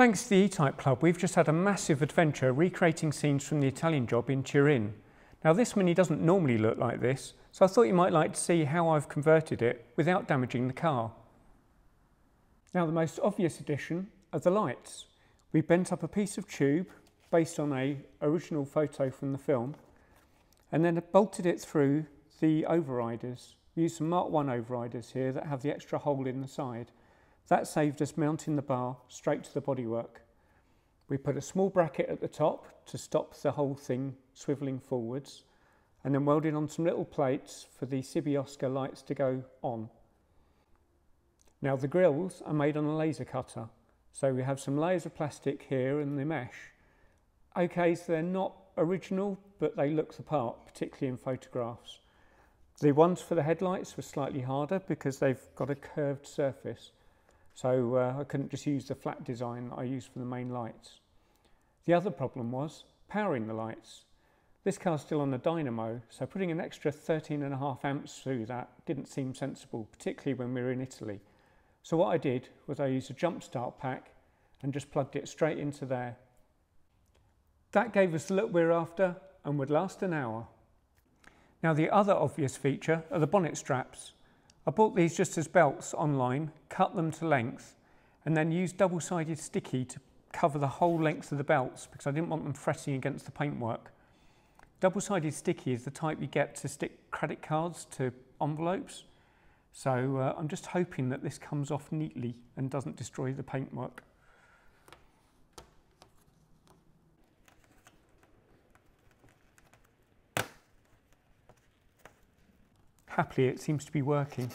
Thanks to the E-Type Club, we've just had a massive adventure recreating scenes from the Italian job in Turin. Now this Mini doesn't normally look like this, so I thought you might like to see how I've converted it without damaging the car. Now the most obvious addition are the lights. We bent up a piece of tube based on a original photo from the film and then bolted it through the overriders. We used some Mark 1 overriders here that have the extra hole in the side. That saved us mounting the bar straight to the bodywork. We put a small bracket at the top to stop the whole thing swivelling forwards and then welded on some little plates for the Cibié Oscar lights to go on. Now the grills are made on a laser cutter so we have some layers of plastic here and the mesh. Okay, so they're not original but they look the part, particularly in photographs. The ones for the headlights were slightly harder because they've got a curved surface so uh, I couldn't just use the flat design that I used for the main lights. The other problem was powering the lights. This car's still on a dynamo, so putting an extra 13 and a half amps through that didn't seem sensible, particularly when we were in Italy. So what I did was I used a jump start pack and just plugged it straight into there. That gave us the look we're after and would last an hour. Now the other obvious feature are the bonnet straps. I bought these just as belts online, cut them to length, and then used double-sided sticky to cover the whole length of the belts because I didn't want them fretting against the paintwork. Double-sided sticky is the type you get to stick credit cards to envelopes. So uh, I'm just hoping that this comes off neatly and doesn't destroy the paintwork. Happily, it seems to be working.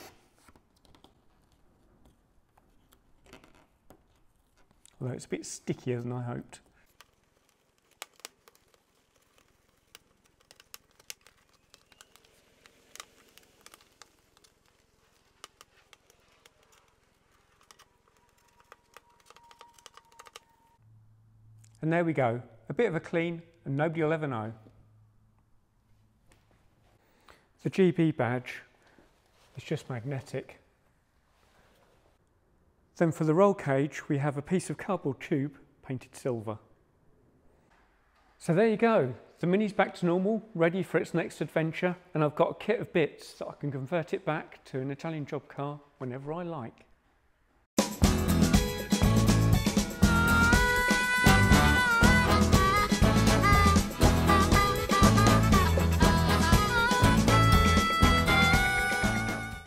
Although it's a bit stickier than I hoped. And there we go, a bit of a clean and nobody will ever know. The GB badge is just magnetic. Then for the roll cage, we have a piece of cardboard tube painted silver. So there you go. The Mini's back to normal, ready for its next adventure, and I've got a kit of bits that I can convert it back to an Italian job car whenever I like.